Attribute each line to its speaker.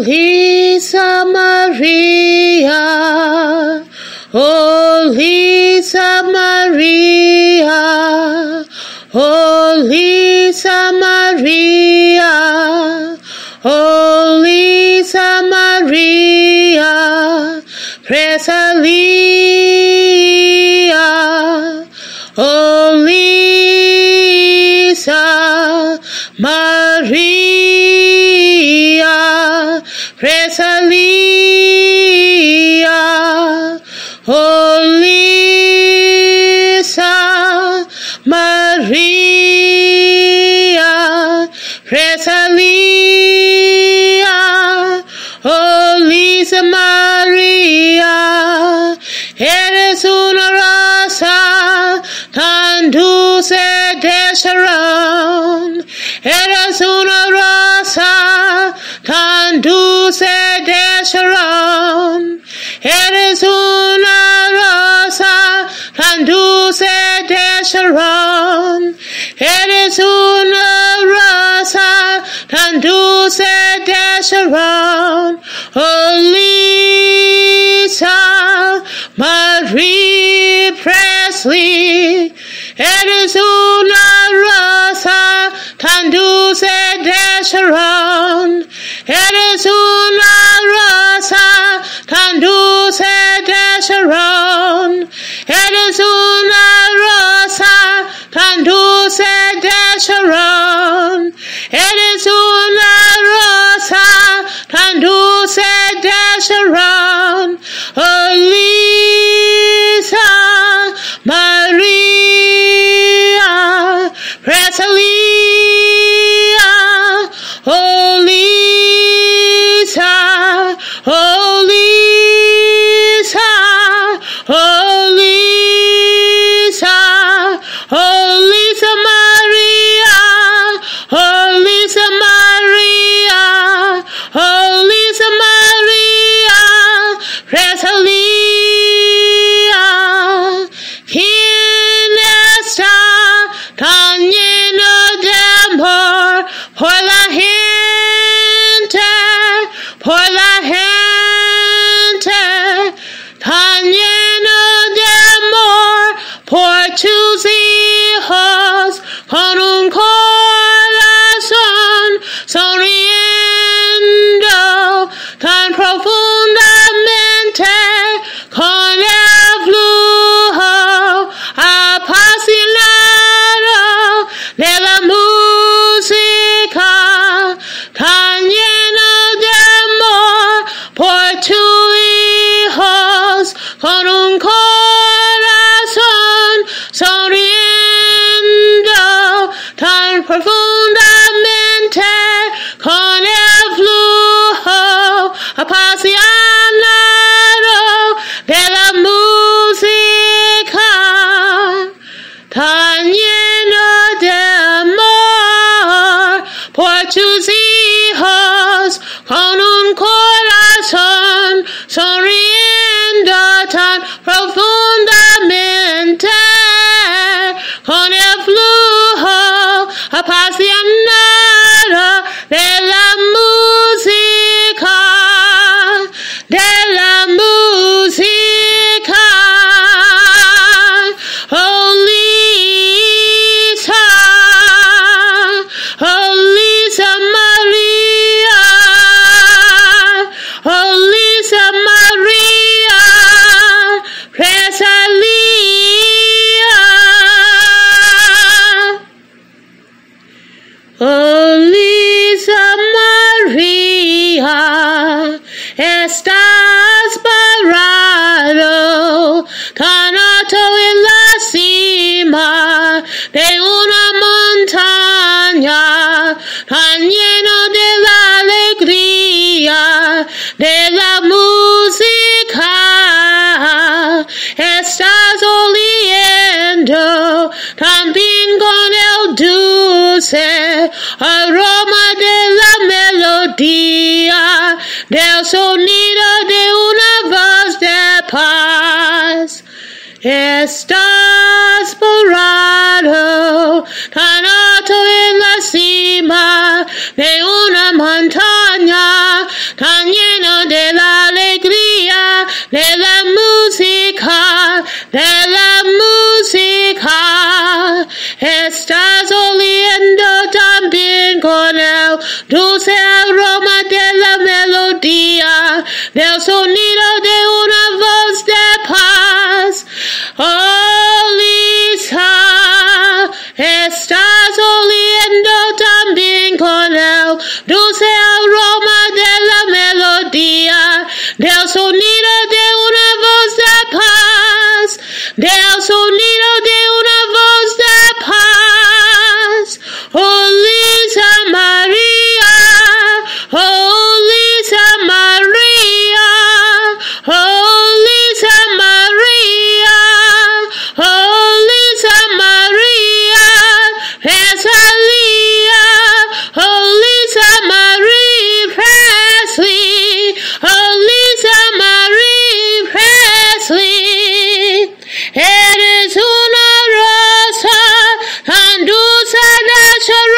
Speaker 1: Oh, Lisa Maria. Oh, Lisa Maria. Oh, Lisa Maria. Oh, Lisa Presalia. Oh, Lisa Maria. Eres una raza tan de Sharon. Eres una raza tan de Sharon. Eres una dulce de Sharon. Eres una Sharon. Oh, Lisa Marie Presley. Eres una rosa tan dulce de Sharon. Eres una rosa tan dulce de Sharon. Eres una rosa tan dulce de Sharon. Eres una Por profundamente apasionado alto en la cima de una montaña, tan lleno de la alegría de la música. Estás oliendo también con el dulce aroma de la melodía del sonido Estás dulce aroma de la melodía, del sonido shall